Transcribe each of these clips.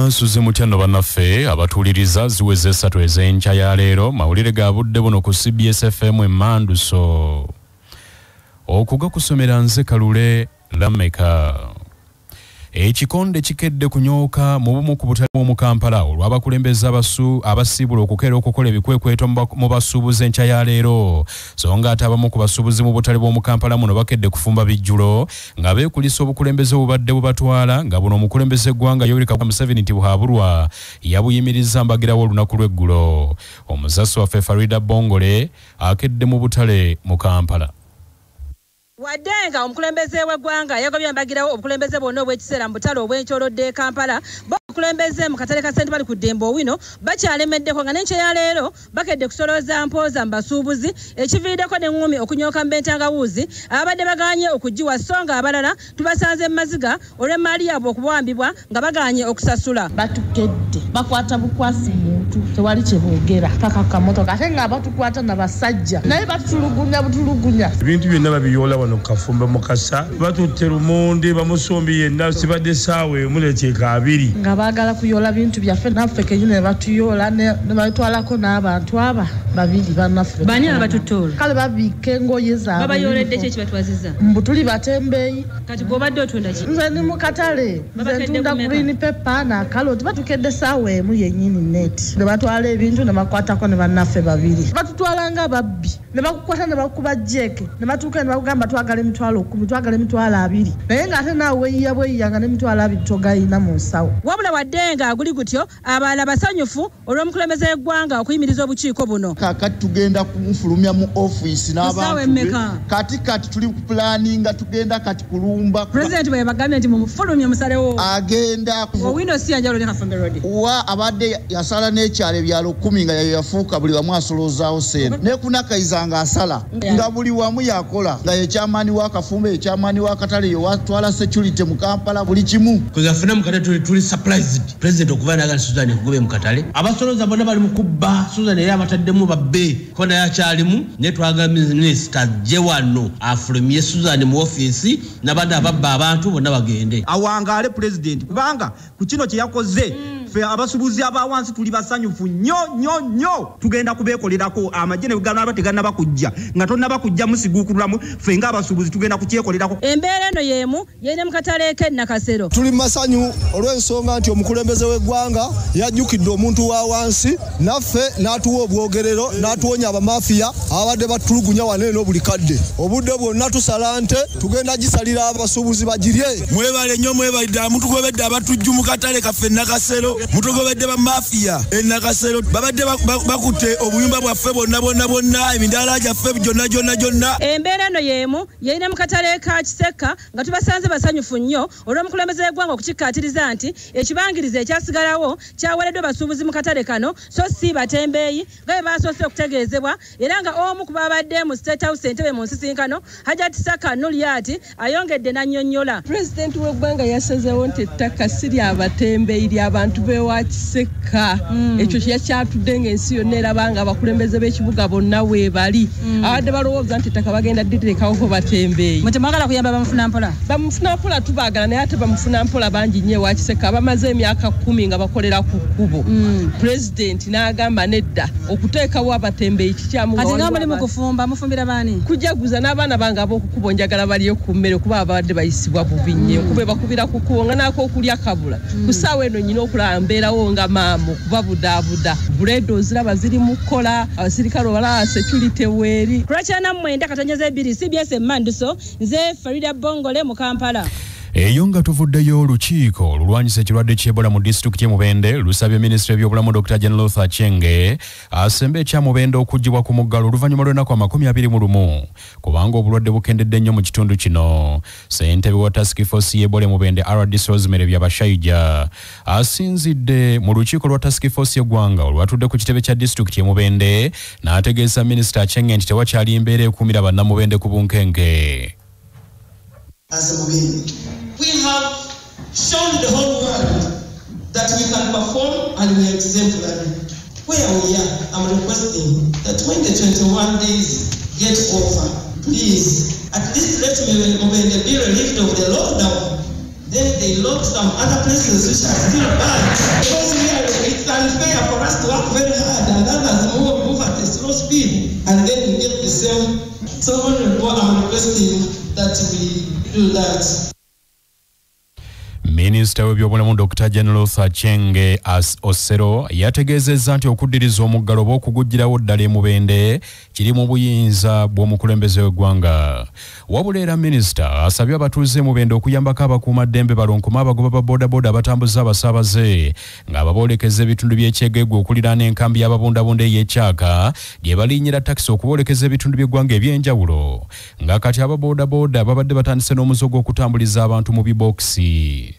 mwasuze mutya nno bannaffe abatuuliriza ziweze esatu ez'enkya ya leero mawulire ga budde buno ku cbs fm emanduso okugakusomera nze kalule lameka ekikonde kikedde kunyooka mu bumu ku butale bw'omu kampala. Olw'abakulembeze abasu abasiibula okukeera okukola ebikwekweto mu ba- mu basuubuzi enkya ya leero. So nga ate abamu ku basuubuzi mu butale bw'omu kampala muno bakedde kufumba bijjulo nga beekulisa obukulembeze obubadde bubatwala nga buno omukulembeze eggwanga yoweri kaguta museveni nti buhaabulwa yabuyimiriza mbagirawo olunaku lw'eggulo. Omusasi waffe farida bongole akedde mu butale mu kampala wadde nga omukulembeze w'eggwanga yagobye mbagirawo obukulembeze bwonna obw'ekiseera mu butale obw'enkyolodde e kampala bo obukulembeze mu katale ka sente bali ku ddembe owino bakyalemeddeko nga n'enkya ya leero bakedde kusolooza mpooza mu basuubuzi ekiviiriddeko n'eŋŋumi okunyooka mu bentangawuuzi ababadde baganye okugiwa so nga abalala tubasanze mu maziga olw'emmaali yaabwe okubawambibwa nga baganye okusasula. Batukedde bakwata bukwasi muntu tewali kyeboogera paka kamotoka ate nga batukwata na basajja naye batutulugunya butulugunya. Ebintu byonna babiyoola wano kafumba mukasa batutte lumonde bamusombi yenna sibadde saawa emu nekyeka abiri. Nga baagala kuyoola bintu byaffe naffe kenyini ne batuyoola ne batwalako n'abantu aba babiri bannaffe. Bani abatutte olwo? kale babiika engoye zaabwe babayooledde ki ekibatwaziza mbu tuli batembeeyi. Kati gw'obadde otunda ki? Nze ndi mu katale. Nze ntunda green pepper na kaloti batukedde saawa emu yennyini neti ne batwala ebintu ne bakwatako ne bannaffe babiri. Batutwala nga babbi ne bakukwata ne bakuba jeke ne batuuka ne bakugamba twagala emitwalo kumi twagala emitwalo abiri naye ng'ate naawe weeyiya bweyiyanga n'emitwalo abiri togayina mu nsawo. Wabula wadde nga guli gutyo abalala basanyufu olw'omukulembeze w'eggwanga okuyimiriza obukiiko buno. Kakati tugenda kumufulumya mu ofiisi n'abantu kati kati tuli kupulaninga tugenda kati kulumba pulezidenti bwe yabagambye nti mumufulumye musalewo agenda owino si yanjalo ne kafumbe rodi wa abadde yasala n'ekyalo ebyalo kumi nga yayo yafuuka buli wamu asolozaawo sente ne kunakayiza nga asala nga buli wamu yakola nga yekyamaani wa kafumbe yekyamaani wa katale yewatwala security mu kampala buli kimu. Kwegafuna mukatale tuli, tuli surprised president okuva nagala susan ekugube mukatale abasoloza bonna bali mukubba susan era abataddemu babbe ko naye akyalimu. Naye twagala minisita ajje wano afulumye susan mu ofiisi nabadde ababba abantu bonna bagende. Awangaale pulezidenti kubanga ku kino kye yakoze ffe abasuubuzi aba wansi tuli basanyufu nnyo nnyo nnyo. Tugenda kubeekolerako amagye ne ganaba tegannaba kujja nga tonnaba kujja musiguukululamu ffe ng'abasuubuzi tugenda kukyekolerako. Embeera eno y'emu yene mu katale ke nakasero. Tuli masanyu olw'ensonga nti omukulembeze w'eggwanga yajjukidde omuntu wa wansi naffe n'atuwa obwogerero n'atuwonya abamafiya abadde batulugunya wano eno buli kadde. Obudde bwonna tusala nte tugenda gisalira abasuubuzi bagirye. Mwebale nnyo mwebalidde mutugobedde abatujju mu katale kaffe nakasero mutugobedde bamafiya enakasero babadde ba- ba- bakutte obuyumba bwaffe bwonna bwonna bwonna emidaala gyaffe gyonna gyonna gyonna. Embeera eno y'emu yeyina mu katale ka kisekka nga tubasanze basanyufu nnyo olw'omukulembeze w'eggwanga okukikkaatiriza nti ekibangiriza ekyasigalawo kyaweereddwa basuubuzi mu katale kano so si batembeeyi nga bwe basoose okutegeezebwa era nga omu ku babadde mu state house entebe mu nsisinkano hajat saka nuliati ayongedde n'annyonnyola. Pulezidenti w'eggwanga yasazeewo nti ettaka si lyabatembeeyi ly'abantu bewa kiseka. Ekyo kyakyatudde ng'ensi yonna eraba nga abakulembeze b'ekibuga bonna weebali abadde balowooza nti ettaka bagenda ddirekawo batembeeyi? Mutemwagala kuyamba bamufuna mpola? Bamufuna mpola tubaagala naye ate bamufuna mpola bangi nnyo ewa kiseka. Bamaze emyaka kumi nga bakolera ku kkubo. Pulezidenti n'agamba nedda okuteekawo abatembeeyi kikyamu kati nga mulimu kufumba mufumbira baani? Kujaguza n'abaana bange ab'okukubo njagala balye ku mmere kuba abadde bayisibwa bubi nnyo. Kuba bakubira ku kkubo nga naak'okulya kabula. Ku ssaawa eno nyina okulaba mbeerawo nga maamu kubabudaabuda buleedo oziraba ziri mu kkola abasirikale obalaba security weeri kulwakyana mwenda katonyeza ebiri cbs emanduso nze farida bongole mu kampala eyo nga tuvuddeyo olukiiko olulwanyisa ekirwadde ky'ebola mu disitulikiti y'emubende lusabye minisitule by'obulamu dr jen luther chenge asembe ekyamubende okuggibwa ku muggalo oluvannyuma lw'ennaku amakumi abiri mu lumu kubanga obulwadde bukendedde nnyo mu kitundu kino ssentebe wa task force y'ebola emubende rdc rosemary byabashaija asinzidde mu lukiiko lwa task force y'eggwanga olwatudde ku kitebe kya disitulikiti y'emubende n'ategeeza minisita chenge nti tewakyali mbeera ekuumira bannamubende ku bunkenke as a Mubindi. We have shown the whole world that we can perform and we are exemplary. Where we are, I'm requesting that when the 21 days get over, please, at least let me Mubende be relieved of the lockdown. then they lock some other places which are still bad. Because we are, it's unfair for us to work very hard and others move, move at a slow speed and then we get the same. So I'm requesting that we do that. Minisita w'ebyobulamu dr. General thachenge osero yategeezezza nti okuddiriza omuggalo oba okugugirawo ddala emubende kiri mu buyinza bw'omukulembeze w'eggwanga. Wabula era minisita asabye abatuuze emubende okuyambako abakuumaddembe balonkome abagoba ba boodabooda abatambuza abasaabaze ng'ababoolekeza ebitundu by'ekyegegwe okuliraana enkambi y'ababundabunda ey'ekyaka gye balinyira takisi okuboolekeza ebitundu by'eggwanga eby'enjawulo. Nga kati ababoodabooda babadde batandise n'omuzo gw'okutambuliza abantu mu bibookisi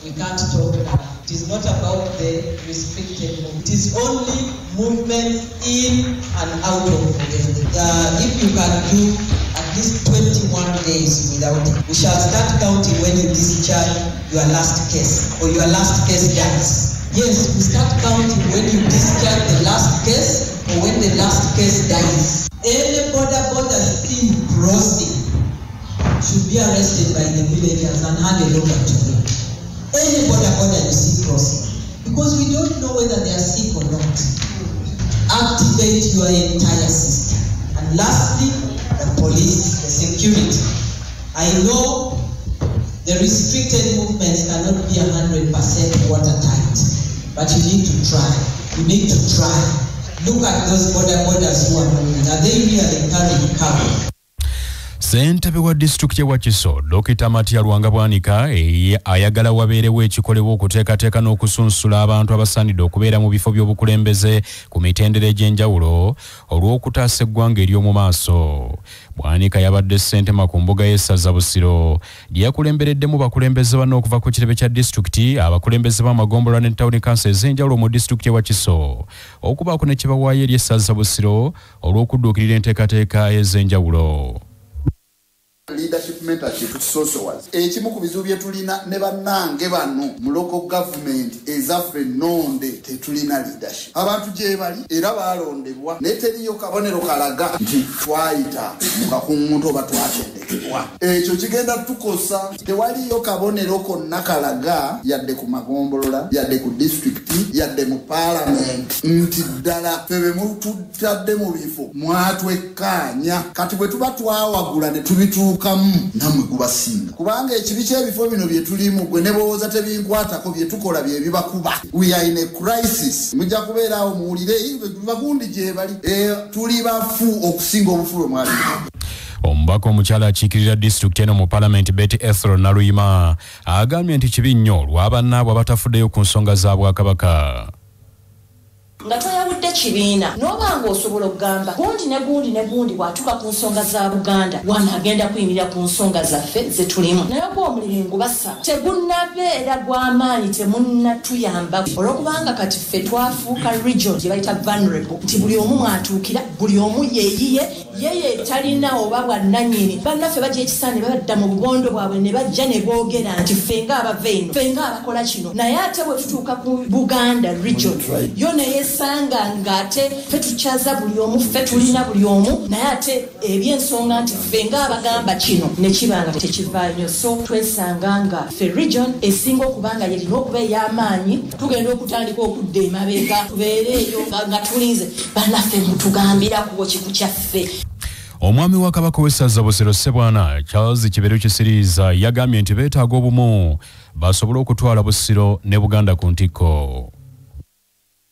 We can't talk now. It is not about the restricted movement. It is only movement in and out of Uganda. Uh, if you can do at least 21 days without it, we shall start counting when you discharge your last case or your last case dies. Yes, we start counting when you discharge the last case or when the last case dies. Any border border seen crossing should be arrested by the villagers and handed over to them any border border you see crossing because we don't know whether they are sick or not. Activate your entire system. And lastly, the police, the security. I know the restricted movements cannot be 100% watertight, but you need to try. You need to try. Look at those border borders who are moving. Are they really carrying cover? Ssentebe wa disitulikiti ewa kiso dokita matya lwanga bwanika eye- ayagala wabeerewo ekikolebwa okuteekateeka n'okusunsula abantu abasaanidde okubeera mu bifo by'obukulembeze ku mitendera egy'enjawulo olw'okutaasa eggwanga ery'omu maaso. Bwanika yabadde ssentema ku mbuga y'essaza busiro gye yakulembereddemu bakulembeze banne okuva ku kirebe kya disitulikiti abakulembeze b'amagombola ne tawuni kansa ez'enjawulo mu disitulikiti ewa kiso okubaako ne kibawaayo eri essaza busiro olw'okudduukirira enteekateeka ez'enjawulo leadership mentorship sorcerers ekimu ku bizibu bye tulina ne bannange bano mu local government ezaffe nonde tetulina leadership. Abantu gye bali era balondebwa naye teriyo kabonero kalaga nti twayita mu kakunguto oba twatendekebwa ekyo kigenda tukosa. Tewaliyo kabonero konna kalaga. Yadde ku magombolola yadde ku disitulikiti yadde mu paalamenti nti ddala fe be mututadde mu bifo mwatwekkaanya. Kati bwe tuba twawagula ne tubituukamu nammwe gubasinga kubanga ekibi ky'ebifo bino bye tulimu gwe ne bowooza tebinkwatako bye tukola bye bibakuba. We are in a crisis. Mujja kubeera awo muwulire bagundi gye bali. Eh, tuli bafu okusinga obufu bwe mwali. Omubaka omukyala akiikirira disitulikiti eno mu paalamenti betty ethro naluyima agambye nti kibi nnyo lw'abannaabwe abatafuddeyo ku nsonga za bwakabaka nga toyawudde kibiina. N'oba nga osobola okugamba gundi ne gundi ne gundi bw'atuuka ku nsonga za buganda wano agenda kuyimirira ku nsonga zaffe ze tulimu. Naye gwa omuliringu basa tegunnabeera gw'amaanyi temunnatuyamba. Olw'okubanga kati ffe twafuuka region gye bayita vulnerable nti buli omu mwatuukira buli omu yeeyiye yeye talina oba bwannannyini bannaffe bajja ekisaani babadda mu bubondo bwabwe ne bajja ne boogera nti ffe ng'abava eno ffe ng'abakola kino. Naye ate bwe tutuuka ku buganda region yo neyesanga ng'ate ffe tukyaza buli omu ffe tulina buli omu naye ate ebyensonga nti ffe ng'abagamba kino ne kiba nga tekivaayo nnyo. So twesanga nga ffe region esinga okuba nga yerina okuba ey'amaanyi tugenda okutandika okudda emabega tubeereeyo nga- nga tulinze. Bannaffe mutugambira kuwo kiku kyaffe omwami wa kabaka w'essaza busiro ssebwana charles kiberu kisiriiza yagambye nti beetaaga obumu basobole okutwala busiro ne buganda ku ntikko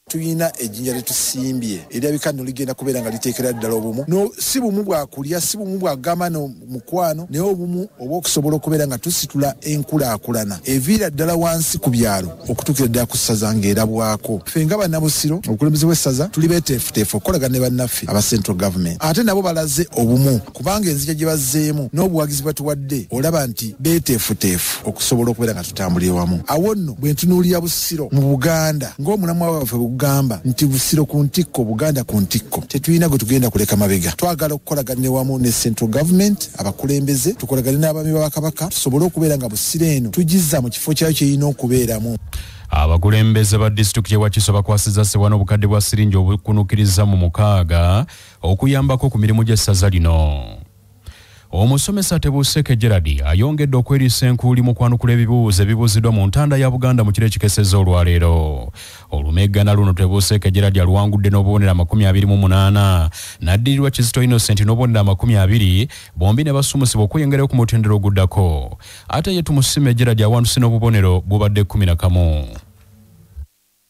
tulina ejjinja lyetusimbye eryabika nno ligenda kubeera nga liteekera ddala obumu. No si bumu bwakulya si bumu bwagamba no mukwano naye obumu oba okusobola okubeera nga tusitula enkulaakulana. Eviira ddala wansi ku byalo okutuukira ddala ku ssaza ng'erabwako ffe nga bannabusiro obukulembeze bw'essaza tuli beeteefuteefu okukolagana ne bannaffe aba central government. Ate nabo balaze obumu kubanga enzija gye bazzeemu n'obuwagizi batuwadde olaba nti beeteefuteefu okusobola okubeera nga tutambulire wamu. Awo nno bwe ntunuulira busiro mu buganda ng'omulamwa waffe bugamba nti busiro ku ntikko buganda ku ntikko. Tetulina gwe tugenda kuleka mabega. Twagala okukolagana wamu ne central government abakulembeze tukolagane n'abaami babakabaka tusobole okubeera nga busiro eno tugizza mu kifo kyayo kyerina okubeeramu. Abakulembeze ba disitulikiti ewa kiso bakwasizza ssebwana obukadde bwa siringi obukunukiriza mu mukaaga okuyambako ku mirimu gy'essaza lino omusomesa tebuuseke gerard ayongedde okweriisa enkuuli mu kwanukula ebibuuzo ebibuuziddwa mu ntanda ya buganda mu kiro ekikeseza olwaleero. Olumeggana luno tebuuseke gerard aluwangudde n'obubonero amakumi abiri mu munaana. N'addirirwa kizito innocent n'obubonero amakumi abiri. Bombi ne basumusibwa okweyongerayo ku mutendero oguddako. Ate ye tumusime gerard awanduse n'obubonero bubadde kkumi na kamu.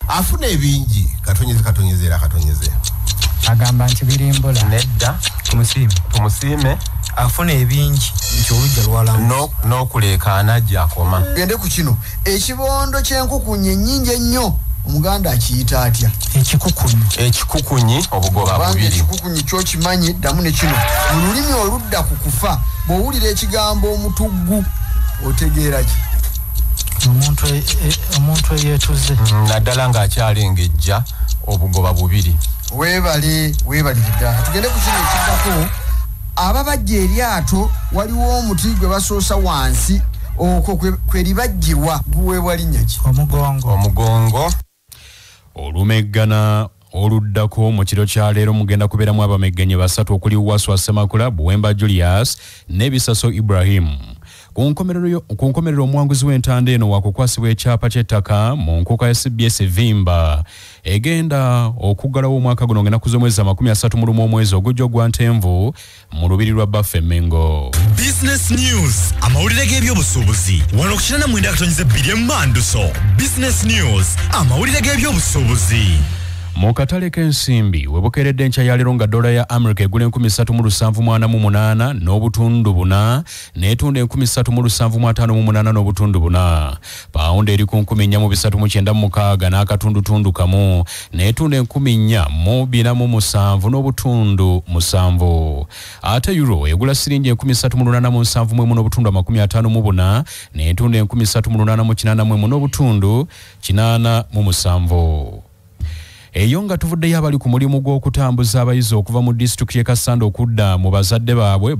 Afuna ebingi. Katonyeze katonyeze era katonyeze. Agamba nti birimbula nedda. Tumusiime tumusiime afuna ebingi nti olujja lwalamu n'okuleekaana ajja akoma. Gende ku kino. Ekibondo ky'enkukunyi ennyingi ennyo omuganda akiyita atya? Ekikukunyi. Ekikukunyi obugoba bubiri. ekikukunyi kyokimanyi ddamu ne kino. Mu lulimi oludda ku kufa bw'owulira ekigambo omutuggu otegeera ki? Omuntu e- e- omuntu eyeetuze. Naddala ng'akyalengejja obugoba bubiri. Weebale weebalire ddala. Tugende ku kino ekiddako ababajja eryato waliwo omuti gwe basoosa wansi okwo kwe- kwe libajjirwa guweebwa linnya ki? Omugongo. Omugongo. Olumeggana oluddako mu kiro kya leero mugenda kubeeramu abamegganyi basatu okuli waswa semakula buwemba julius n'ebisaso ibrahim ku nkomerero omuwanguzi w'entanda eno wakukwasibwa ekyapa ky'ettaka mu nkuka ya cbs vimba egenda okuggalawo omwaka guno ng'ennaku z'omwezi amakumi asatu mu lumu omwezi ogujja ogwa ntenvu mu lubiri lwa baffe emmengo. Business news. Amawulire g'ebyobusuubuzi. Wano ku kinana mwenda katonyeza ebbiri emmanduso business news. Amawulire g'ebyobusuubuzi mu katale k'ensimbi we bukeeredde enkya ya leero nga dola ya america egula 3748 n'obutundu buna n'etunda 3758 n'obutundu buna. Pawundi eri ku 4396 n'akatundutundu kamu n'etunda 4407 n'obutundu musanvu. Ate euro egula siringi 3871 n'obutundu 54 n'etunda 3881 n'obutundu 87 eyo nga tuvuddeyo abali ku mulimu gw'okutambuza abayizi okuva mu disitulikiti y'e kasanda okudda mu bazadde baabwe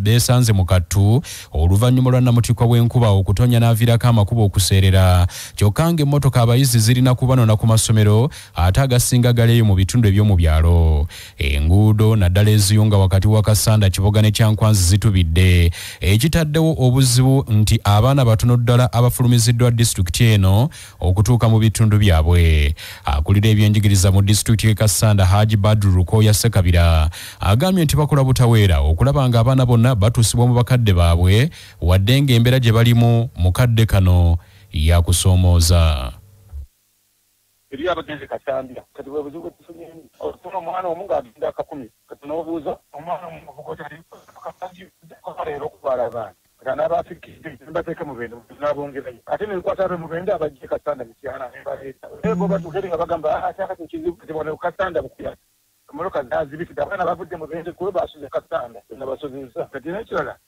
beesanze mu kattu oluvannyuma lwa namutikwa w'enkuba okutonya n'aviirako amakubo okuseerera. Kyokka ng'emmotoka abayizi zirina kubanona ku masomero ate agasinga galeeyo mu bitundu eby'omu byalo. Enguudo naddala eziyunga wakati wa kasanda kiboga ne kyankwanzi zitubidde. Ekitaddewo obuzibu nti abaana batono ddala abafulumiziddwa disitulikiti eno okutuuka mu bitundu byabwe. Akulira ebyenjigiriza mu disitulikiti y'e kasanda haji badru rukoya sekabira agambye nti bakola butaweera okulaba nga abaana bonna batuusibwa mu bakadde baabwe wadde ng'embeera gye balimu mu kadde kano yakusoomooza eri abagenzi kasambira kati bwe buzibu bwetufunye otuna omwana omu ng'agenda akakumi kati n'obuuza omwana omuvugo tali leero okutwala abaana kati anaabafikidde nebateeke mu bende n'abongerayo ate nenkwata abe mu bende abajje kasanda misyana nebaleeta ebo batuuka eri nga bagamba ate akati ekizibu kati bone kasanda bukuya emmotoka zazibikidde abaana bavudde mu bende kuwe basuze kasanda. Nabasozesa kati n'ekirala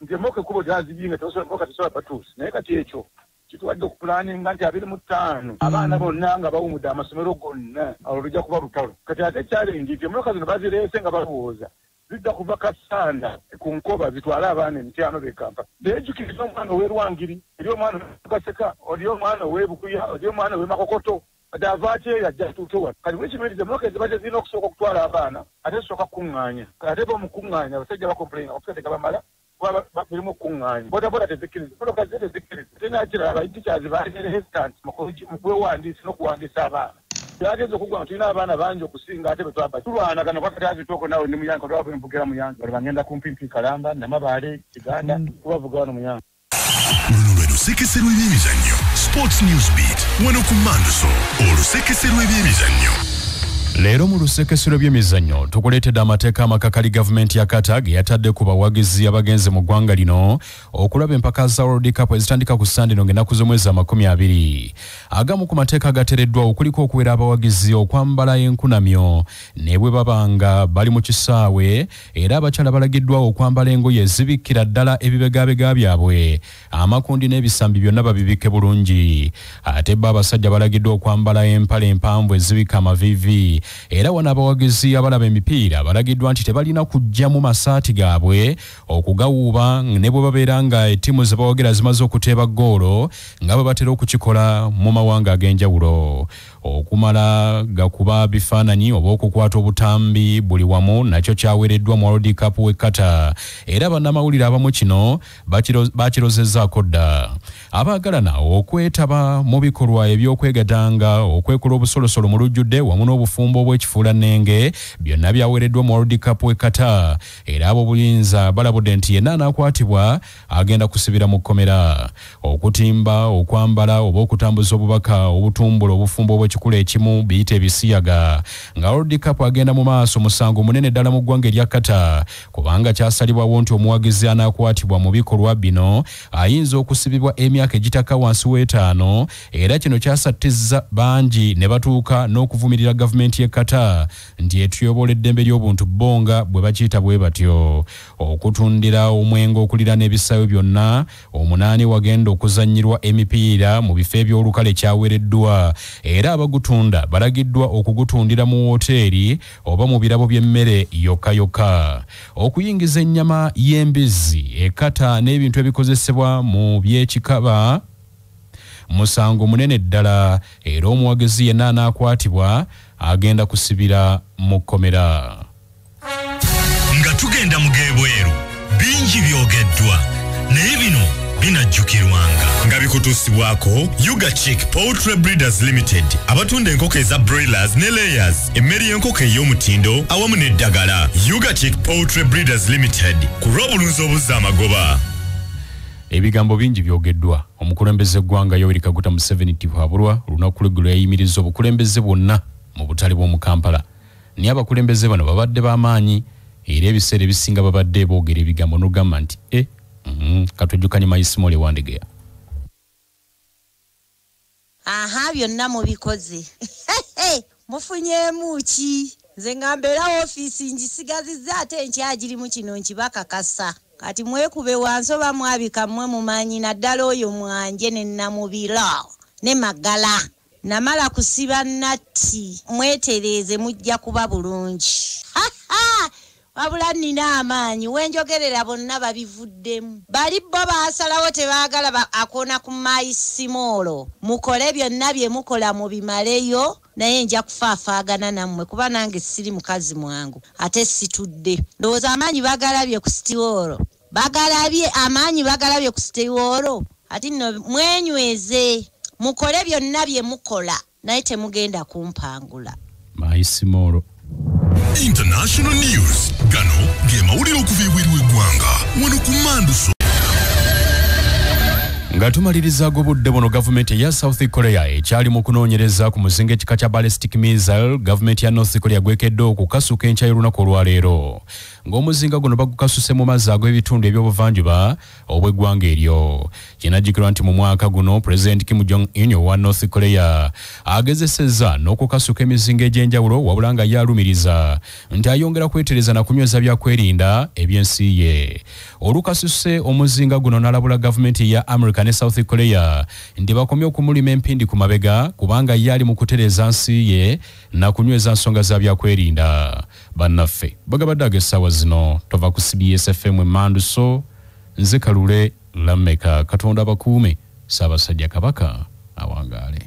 nti emoka ekkubo gyazibye nga emoka tesobola batuusi naye kati ekyo kituwadde okupulaninga nti abiri mu ttaano abaana bonna nga bawumudde amasomero gonna. Awo lujja kuba lutalo kati ate challenge nti emmotoka zino bazireese nga balowooza zidda kuva kasanda ku nkoba zitwale abaana emityano bekampa beejukiriza omwana ow'erwangiri eri omwana ow'ekaseka oli omwana ow'ebukuya oli omwana ow'emakokoto kati ava atyeyo ajja atuuke wano kati wekimiriza emmotoka eziba tezirina okusooka okutwala abaana ate zisooka kukuŋŋaanya ate bomukuŋŋaanya abasajja bakomplaina okusate gabamala birimu okuŋŋaanya bodaboda tezikkiriza motoka ze tezikkiriza ate nakirala abaiticazi baagere hesitant mu kwewandiisa n'okuwandiisa abaana byageze okugwa nga tulina abaana bangi okusinga ate betwaba tulwanagana kwakati azitooko nawe ne muyanka olwaba empugera muyanka. Bali bangenda kumpimpi kalamba namabaale kiganda kubavuga wano muyanka. Luno lwe lusekese lw'ebyemizannyo sports news beat wano ku manduso. Olusekese lw'ebyemizannyo leero mu lusekesero by'emizannyo tukuleetedde amateeka amakakali gavumenti ya kata ge yatadde ku bawagizi abagenze mu ggwanga lino okulaba empaka za world cup ezitandika ku sande no ng'ennaku z'omwezi amakumi abiri. Agamu ku mateeka agateereddwawo kuliko okuwera abawagizi okwambala enkunamyo ne bwe baba nga bali mu kisaawe era abakyala balagiddwawo okwambala engoye ezibikkira ddala ebibegabega byabwe. Amakundi n'ebisambi byonna babibikke bulungi. Ate bo abasajja balagiddwa okwambala empale empanvu ezibikka amaviivi era wano abawagizi abalaba emipiira balagiddwa nti tebalina kujja mu masaati gaabwe okugawuuba ne bwe babeera nga ettiimu ze bawagira zimaze okuteeba ggoolo nga bwe batera okukikola mu mawanga ag'enjawulo. Okumala gakuba bifaananyi oba okukwata obutambi buli wamu nakyo kyaweereddwa mu world cup we kata era bannamawulire abamu kino bakiro- bakirozezzaako dda abaagalana okwetaba mu bikolwa ebyokwegatanga okwekola obusolosolo mu lujjudde wamu n'obufumbo obw'ekifuulannenge byonna byaweereddwa mu world cup we kata era abo buyinza balabudde nti yenna anaakwatibwa agenda kusibira mu kkomera. Okutimba okwambala oba okutambuza obubaka obutumbula obufumbo obw'ekikula ekimu biyita ebisiyaga. Nga world cup agenda mu maaso musango munene ddala mu ggwanga erya kata kubanga kyasalibwawo nti omuwagizi anaakwatibwa mu bikolwa bino ayinza okusibibwa emyaka egitaka wansi w'etaano era kino kyasattiza bangi ne batuuka n'okuvumirira gavumenti y'e kata nti etuyoboola eddembe ly'obuntu bonga bwe bakiyita bwe batyo. Okutundira omwenge okulira n'ebisaawe byonna omunaani wagenda okuzannyirwa emipiira mu bifo eby'olukale kyaweereddwa era abagutunda balagiddwa okugutundira mu woteeri oba mu birabo by'emmere yokka yokka okuyingiza ennyama y'embizzi ekata n'ebintu ebikozesebwa mu by'ekikaba musango munene ddala era omuwagizi yenna anaakwatibwa agenda kusibira mu kkomera. Nga tugenda mu geebweru bingi byogeddwa naye bino binajjukirwanga. Nga bikutuusibwako yuga chick poultry breeders limited abatunda enkoko eza broilers ne layers emmere y'enkoko ey'omutindo awamu n'eddagala. Yuga chick poultry breeders limited ku lw'obulunzi obuzza amagoba ebigambo bingi byogeddwa. Omukulembeze eggwanga yoweri kaguta museveni tihabulwa olunaku lweggulo yayimiriza obukulembeze bwonna mu butale bw'omu kampala. Naye abakulembeze bano babadde b'amaanyi era ebiseera ebisinga babadde boogera ebigambo n'ogamba nti e mm, katwejjukanye mayisimole wandegeya. Aha byonna mubikoze. Mufunyemu ki? Nze nga mbeera ofiisi ngisigazizza ate nkyagirimu kino nkibakakasa kati mwekube wansi oba mwabika mmwe mumanyi naddala oyo mwanje ne namubira ne magala. Namala kusiba natti mwetereeze mujja kuba bulungi. Wabula nnina amaanyi wenjogerera bonna babivuddemu. Bali bo baasalawo tebaagala ba- akoona ku maisimoolo mukole byonna bye mukola mubimaleyo naye nja kufaafaagana nammwe kuba nange siri mukazi mwangu ate situdde. Ndowooza amaanyi bagalabye ku sitiwoolo bagalabye amaanyi bagalabye ku sitiwoolo ati nno mwenyweze mukole byonna bye mukola naye temugenda kumpangula. Mayisimolo international news. Gano ge mawulire okuva ebweru w'eggwanga wano ku manduso nga tumaliriza ag'obudde buno gavumenti eya south korea ekyali mu kunoonyereza ku muzinga ekika kya ballistic missile gavumenti ya north korea gwekedde okukasuka enkya y'olunaku olwaleero. Ng'omuzinga guno bagukasuse mu mazzi ag'ebitundu eby'obuvanjuba obw'eggwanga eryo. Kinajjukirwa nti mu mwaka guno pulezidenti kim jong un owa north korea agezesezza n'okukasuka emizinga egy'enjawulo wabula nga yaalumiriza nti ayongera kwetereza na kunyweza byakwerinda eby'ensi ye. Olukasuse omuzinga guno n'alabula gavumenti ya america ne south korea. Nti bakomye okumulima empindi ku mabega kubanga ye ali mu kutereeza nsi ye na kunyweza nsonga za byakwerinda bannaffe bagabadde ag'essaawa zino tova ku cbs fm emanduso nze kalule lammeka katonda abakuume saabasajja kabaka awangaale